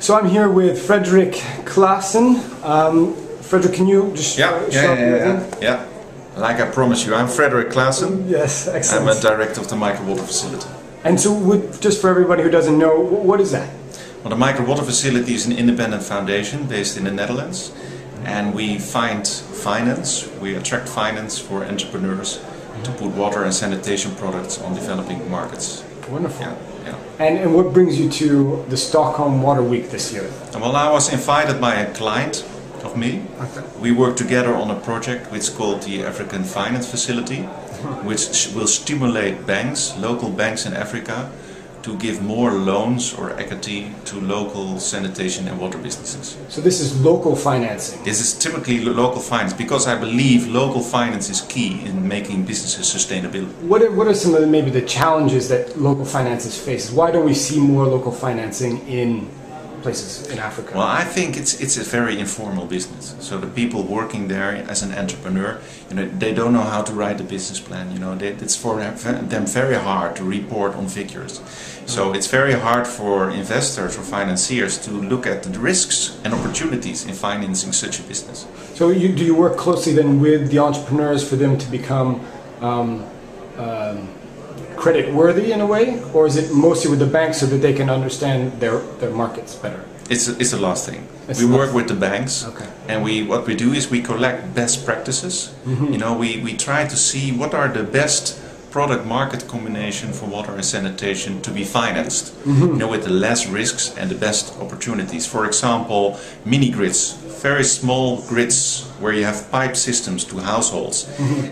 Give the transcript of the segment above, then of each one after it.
So I'm here with Frederik Classen. Um, Frederik, can you just Yeah, yeah, yeah, yeah, yeah. Like I promised you, I'm Frederik Classen. Yes, excellent. I'm a director of the Microwater Facility. and so, would, just for everybody who doesn't know, what is that? Well, the Microwater Facility is an independent foundation based in the Netherlands, and we find finance, we attract finance for entrepreneurs to put water and sanitation products on developing markets. Wonderful. Yeah, yeah. And, and what brings you to the Stockholm Water Week this year? Well, I was invited by a client of me. Okay. We work together on a project which is called the African Finance Facility, mm-hmm. which will stimulate banks, local banks in Africa, to give more loans or equity to local sanitation and water businesses. So this is local financing. This is typically lo- local finance because I believe local finance is key in making businesses sustainable. What are, what are some of the, maybe the challenges that local finances face? Why don't we see more local financing in places in Africa? Well, I think it's it's a very informal business. So the people working there as an entrepreneur, you know, they don't know how to write a business plan. You know, they, it's for them very hard to report on figures. So it's very hard for investors or financiers to look at the risks and opportunities in financing such a business. So you, do you work closely then with the entrepreneurs for them to become um, um, credit worthy in a way, or is it mostly with the banks so that they can understand their, their markets better? It's a, it's the last thing. It's we work with the banks, Okay. and we what we do is we collect best practices. Mm-hmm. You know, we, we try to see what are the best product market combination for water and sanitation to be financed. You know, with the less risks and the best opportunities. For example, mini grids, very small grids where you have pipe systems to households.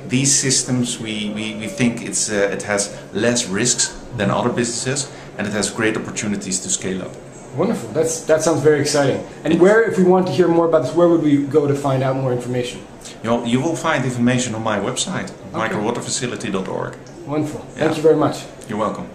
These systems, we, we, we think it's uh, it has less risks than other businesses, and it has great opportunities to scale up. Wonderful. That's that sounds very exciting. And where, if we want to hear more about this, where would we go to find out more information? You, know, you will find information on my website, microwaterfacility.org. Wonderful. Yeah. Thank you very much. You're welcome.